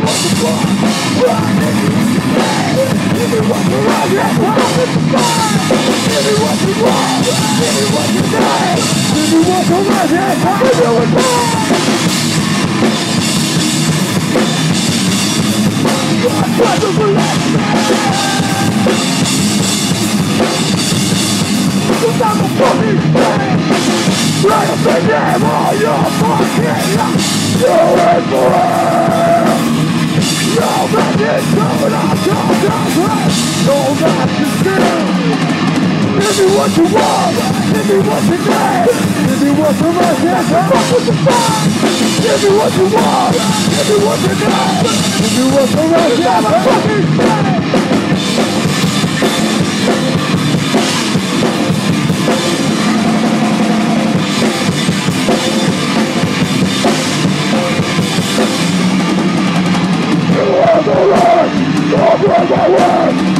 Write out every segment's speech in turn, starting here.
what you want Give me what you want Give me what you want Give me what you want Give me what you need Give me what you want Give me what you want Try to believe me You never fucking say Right up in them all your fucking No man steal Give me what you want, give me what you need Give me what you want, yes, I'm up with the fun Give me what you want, give me what you need Give me what you want, yes, I'm fucking the Lord, open the way, open for them, that's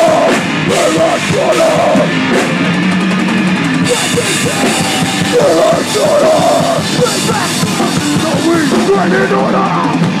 In order!